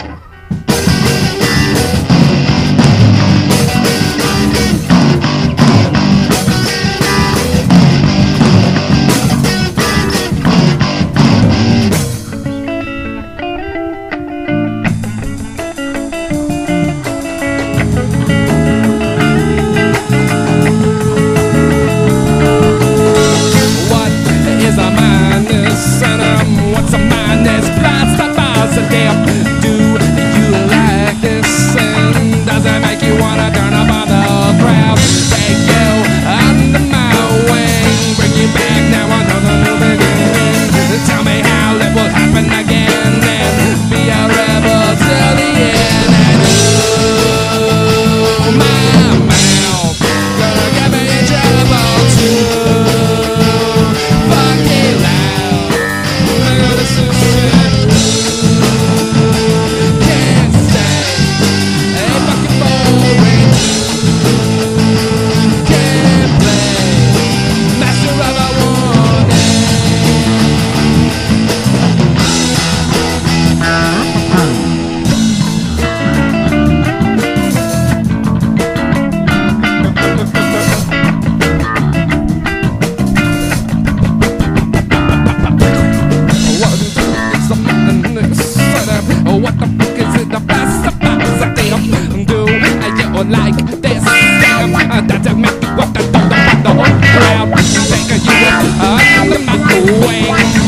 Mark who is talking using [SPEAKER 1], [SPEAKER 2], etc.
[SPEAKER 1] you like this. Damn, uh, that I make you the, the, the whole crowd. Think you up, I, the not.